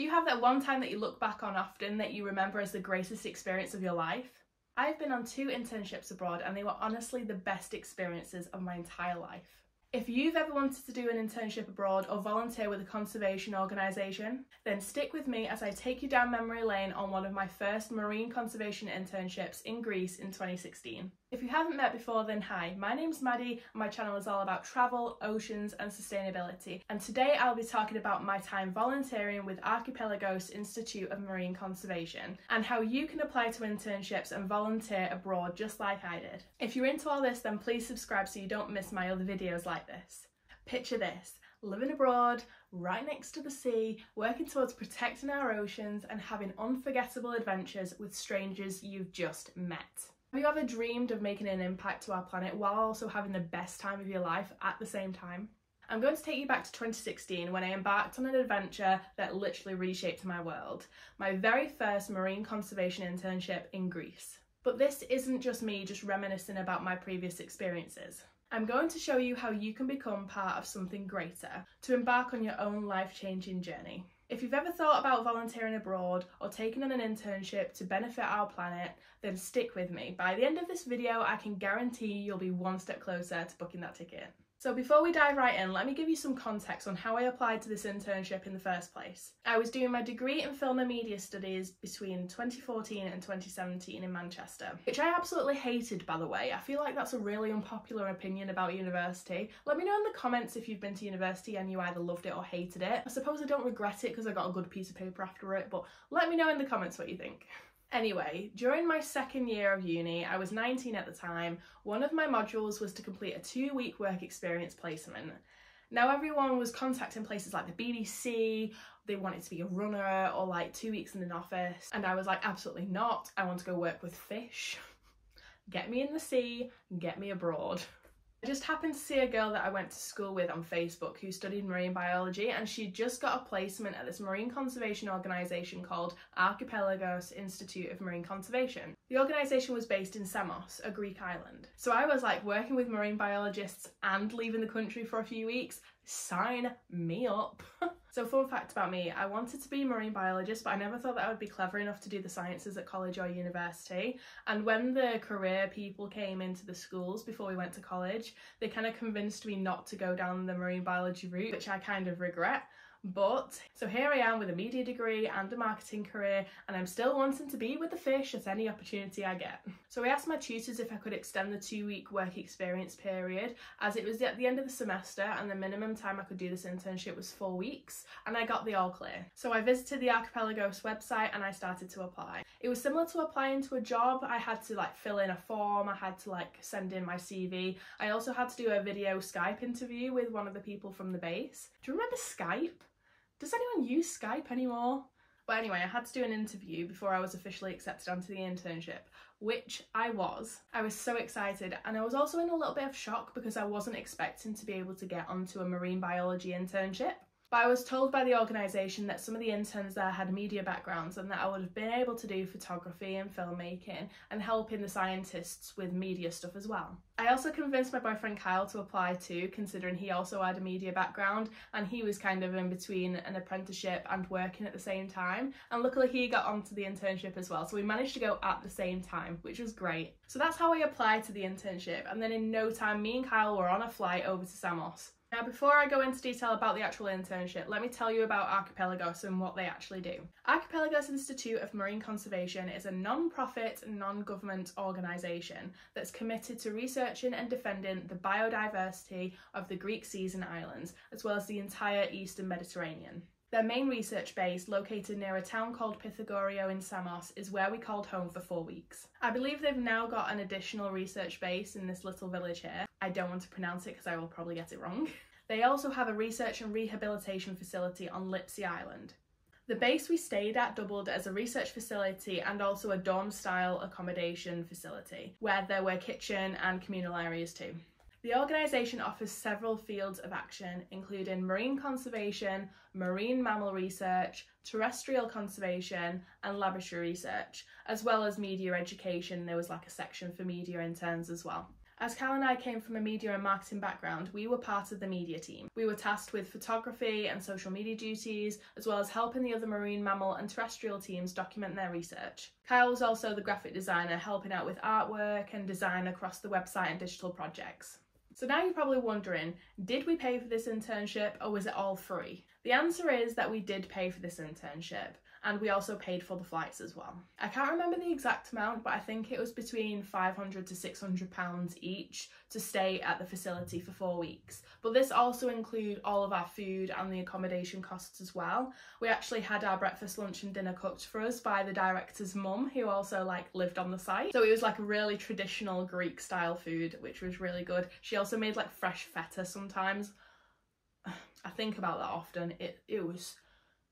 Do you have that one time that you look back on often that you remember as the greatest experience of your life? I've been on two internships abroad and they were honestly the best experiences of my entire life. If you've ever wanted to do an internship abroad or volunteer with a conservation organisation, then stick with me as I take you down memory lane on one of my first marine conservation internships in Greece in 2016. If you haven't met before, then hi, my name's Maddie and my channel is all about travel, oceans and sustainability. And today I'll be talking about my time volunteering with Archipelagos Institute of Marine Conservation and how you can apply to internships and volunteer abroad just like I did. If you're into all this, then please subscribe so you don't miss my other videos like this. Picture this, living abroad, right next to the sea, working towards protecting our oceans and having unforgettable adventures with strangers you've just met. Have you ever dreamed of making an impact to our planet while also having the best time of your life at the same time? I'm going to take you back to 2016 when I embarked on an adventure that literally reshaped my world. My very first marine conservation internship in Greece. But this isn't just me just reminiscing about my previous experiences. I'm going to show you how you can become part of something greater to embark on your own life-changing journey. If you've ever thought about volunteering abroad or taking on an internship to benefit our planet, then stick with me. By the end of this video, I can guarantee you'll be one step closer to booking that ticket. So before we dive right in, let me give you some context on how I applied to this internship in the first place. I was doing my degree in film and media studies between 2014 and 2017 in Manchester, which I absolutely hated by the way. I feel like that's a really unpopular opinion about university. Let me know in the comments if you've been to university and you either loved it or hated it. I suppose I don't regret it because I got a good piece of paper after it, but let me know in the comments what you think. Anyway, during my second year of uni, I was 19 at the time, one of my modules was to complete a two week work experience placement. Now everyone was contacting places like the BBC, they wanted to be a runner or like two weeks in an office and I was like absolutely not, I want to go work with fish. Get me in the sea, get me abroad. I just happened to see a girl that I went to school with on Facebook who studied marine biology and she just got a placement at this marine conservation organisation called Archipelagos Institute of Marine Conservation. The organisation was based in Samos, a Greek island. So I was like working with marine biologists and leaving the country for a few weeks. Sign me up. So fun fact about me, I wanted to be a marine biologist but I never thought that I would be clever enough to do the sciences at college or university. And when the career people came into the schools before we went to college they kind of convinced me not to go down the marine biology route which I kind of regret but so here I am with a media degree and a marketing career and I'm still wanting to be with the fish at any opportunity I get. So I asked my tutors if I could extend the two week work experience period as it was at the end of the semester and the minimum time I could do this internship was four weeks and I got the all clear. So I visited the Archipelagos website and I started to apply. It was similar to applying to a job. I had to like fill in a form, I had to like send in my CV. I also had to do a video Skype interview with one of the people from the base. Do you remember Skype? Does anyone use Skype anymore? But anyway, I had to do an interview before I was officially accepted onto the internship, which I was. I was so excited and I was also in a little bit of shock because I wasn't expecting to be able to get onto a marine biology internship. But I was told by the organisation that some of the interns there had media backgrounds and that I would have been able to do photography and filmmaking and helping the scientists with media stuff as well. I also convinced my boyfriend Kyle to apply too, considering he also had a media background and he was kind of in between an apprenticeship and working at the same time. And luckily he got onto the internship as well. So we managed to go at the same time, which was great. So that's how I applied to the internship. And then in no time, me and Kyle were on a flight over to Samos. Now before I go into detail about the actual internship, let me tell you about Archipelagos and what they actually do. Archipelagos Institute of Marine Conservation is a non-profit, non-government organisation that's committed to researching and defending the biodiversity of the Greek seas and islands, as well as the entire eastern Mediterranean. Their main research base, located near a town called Pythagorio in Samos, is where we called home for four weeks. I believe they've now got an additional research base in this little village here, I don't want to pronounce it because I will probably get it wrong. They also have a research and rehabilitation facility on Lipsi Island. The base we stayed at doubled as a research facility and also a dorm style accommodation facility where there were kitchen and communal areas too. The organisation offers several fields of action, including marine conservation, marine mammal research, terrestrial conservation, and laboratory research, as well as media education. There was like a section for media interns as well. As Kyle and I came from a media and marketing background, we were part of the media team. We were tasked with photography and social media duties, as well as helping the other marine mammal and terrestrial teams document their research. Kyle was also the graphic designer, helping out with artwork and design across the website and digital projects. So now you're probably wondering, did we pay for this internship or was it all free? The answer is that we did pay for this internship and we also paid for the flights as well. I can't remember the exact amount, but I think it was between 500 to 600 pounds each to stay at the facility for four weeks. But this also include all of our food and the accommodation costs as well. We actually had our breakfast, lunch and dinner cooked for us by the director's mum who also like lived on the site. So it was like a really traditional Greek style food, which was really good. She also made like fresh feta sometimes. I think about that often. It it was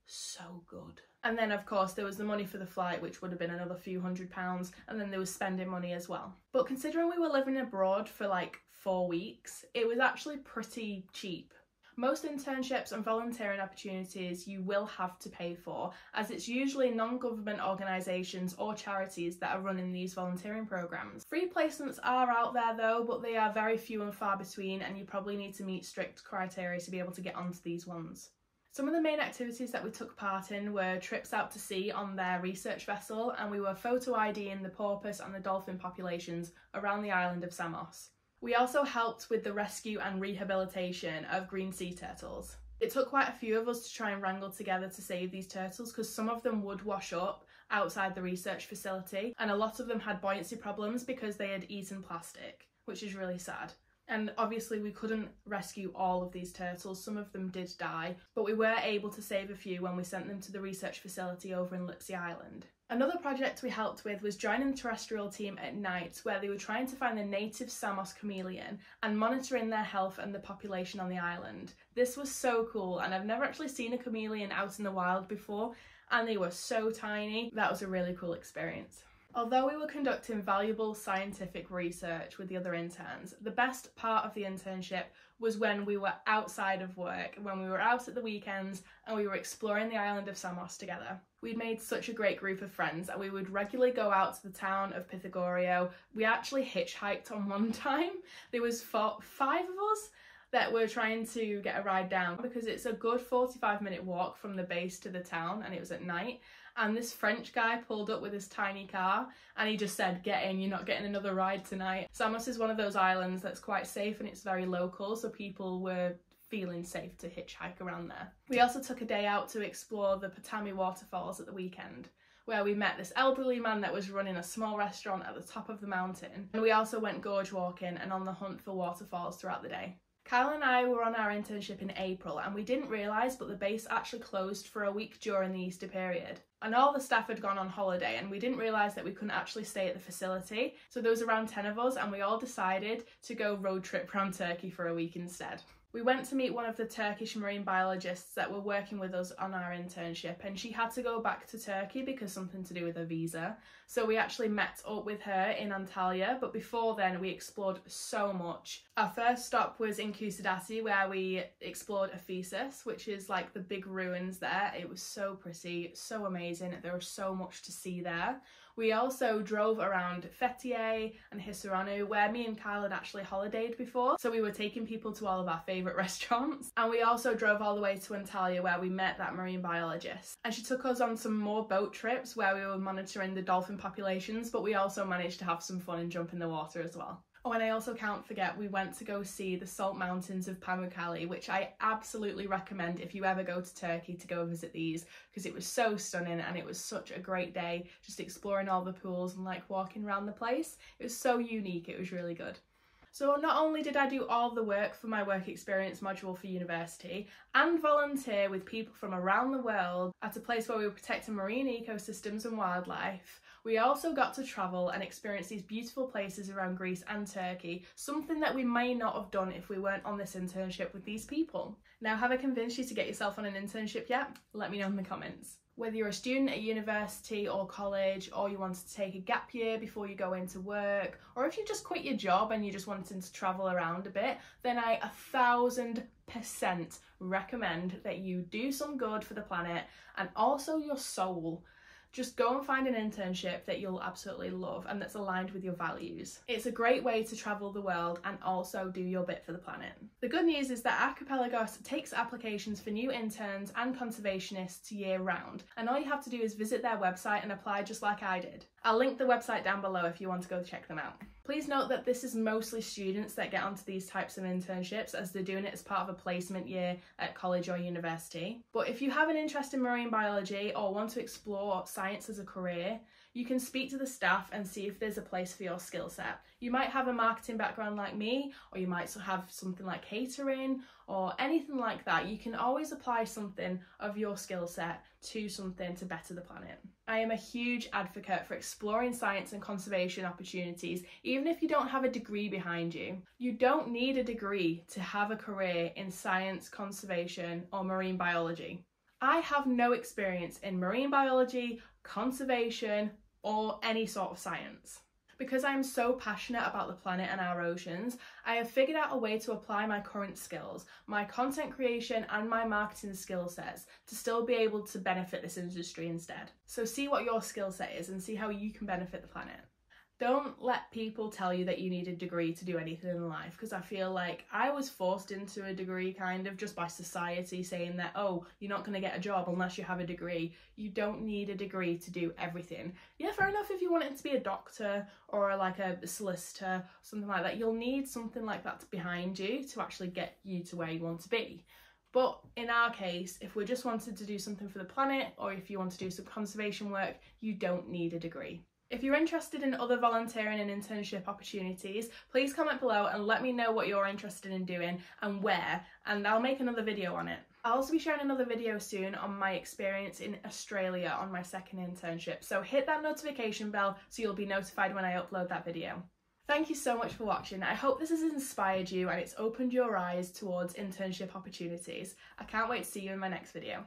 so good. And then, of course, there was the money for the flight, which would have been another few hundred pounds, and then there was spending money as well. But considering we were living abroad for like four weeks, it was actually pretty cheap. Most internships and volunteering opportunities you will have to pay for, as it's usually non government organisations or charities that are running these volunteering programmes. Free placements are out there though, but they are very few and far between, and you probably need to meet strict criteria to be able to get onto these ones. Some of the main activities that we took part in were trips out to sea on their research vessel, and we were photo IDing the porpoise and the dolphin populations around the island of Samos. We also helped with the rescue and rehabilitation of green sea turtles. It took quite a few of us to try and wrangle together to save these turtles because some of them would wash up outside the research facility, and a lot of them had buoyancy problems because they had eaten plastic, which is really sad. And obviously, we couldn't rescue all of these turtles, some of them did die, but we were able to save a few when we sent them to the research facility over in Lipsi Island. Another project we helped with was joining the terrestrial team at night, where they were trying to find the native Samos chameleon and monitoring their health and the population on the island. This was so cool, and I've never actually seen a chameleon out in the wild before, and they were so tiny. That was a really cool experience. Although we were conducting valuable scientific research with the other interns, the best part of the internship was when we were outside of work, when we were out at the weekends and we were exploring the island of Samos together. We'd made such a great group of friends and we would regularly go out to the town of Pythagorio. We actually hitchhiked on one time. There was four, five of us that were trying to get a ride down because it's a good 45 minute walk from the base to the town and it was at night and this French guy pulled up with his tiny car and he just said, Get in, you're not getting another ride tonight. Samos is one of those islands that's quite safe and it's very local, so people were feeling safe to hitchhike around there. We also took a day out to explore the Potami waterfalls at the weekend where we met this elderly man that was running a small restaurant at the top of the mountain. And we also went gorge walking and on the hunt for waterfalls throughout the day. Kyle and I were on our internship in April and we didn't realise but the base actually closed for a week during the Easter period. And all the staff had gone on holiday and we didn't realise that we couldn't actually stay at the facility. So there was around 10 of us and we all decided to go road trip around Turkey for a week instead. We went to meet one of the Turkish marine biologists that were working with us on our internship, and she had to go back to Turkey because something to do with her visa. So we actually met up with her in Antalya, but before then, we explored so much. Our first stop was in Kusadasi, where we explored Ephesus, which is like the big ruins there. It was so pretty, so amazing. There was so much to see there. We also drove around Fethiye and Hisaronu, where me and Kyle had actually holidayed before. So we were taking people to all of our favourite restaurants. And we also drove all the way to Antalya, where we met that marine biologist. And she took us on some more boat trips where we were monitoring the dolphin populations, but we also managed to have some fun and jump in the water as well. Oh, and I also can't forget we went to go see the salt mountains of Pamukkale, which I absolutely recommend if you ever go to Turkey to go visit these because it was so stunning and it was such a great day just exploring all the pools and like walking around the place. It was so unique, it was really good. So not only did I do all the work for my work experience module for university and volunteer with people from around the world at a place where we were protecting marine ecosystems and wildlife, we also got to travel and experience these beautiful places around Greece and Turkey, something that we may not have done if we weren't on this internship with these people. Now, have I convinced you to get yourself on an internship yet? Let me know in the comments. Whether you're a student at university or college, or you wanted to take a gap year before you go into work, or if you just quit your job and you just wanted to travel around a bit, then I a thousand percent recommend that you do some good for the planet and also your soul Just go and find an internship that you'll absolutely love and that's aligned with your values. It's a great way to travel the world and also do your bit for the planet. The good news is that Archipelagos takes applications for new interns and conservationists year round, and all you have to do is visit their website and apply just like I did. I'll link the website down below if you want to go check them out. Please note that this is mostly students that get onto these types of internships as they're doing it as part of a placement year at college or university. But if you have an interest in marine biology or want to explore science as a career, you can speak to the staff and see if there's a place for your skill set. You might have a marketing background like me, or you might have something like catering or anything like that. You can always apply something of your skill set to something to better the planet. I am a huge advocate for exploring science and conservation opportunities, even if you don't have a degree behind you. You don't need a degree to have a career in science, conservation, or marine biology. I have no experience in marine biology, conservation, or any sort of science. Because I am so passionate about the planet and our oceans, I have figured out a way to apply my current skills, my content creation and my marketing skill sets to still be able to benefit this industry instead. So see what your skill set is and see how you can benefit the planet. Don't let people tell you that you need a degree to do anything in life because I feel like I was forced into a degree kind of just by society saying that, oh, you're not going to get a job unless you have a degree. You don't need a degree to do everything. Yeah, fair enough if you wanted to be a doctor or like a solicitor, something like that, you'll need something like that behind you to actually get you to where you want to be. But in our case, if we just wanted to do something for the planet or if you want to do some conservation work, you don't need a degree. If you're interested in other volunteering and internship opportunities, please comment below and let me know what you're interested in doing and where, and I'll make another video on it. I'll also be sharing another video soon on my experience in Australia on my second internship, so hit that notification bell so you'll be notified when I upload that video. Thank you so much for watching. I hope this has inspired you and it's opened your eyes towards internship opportunities. I can't wait to see you in my next video.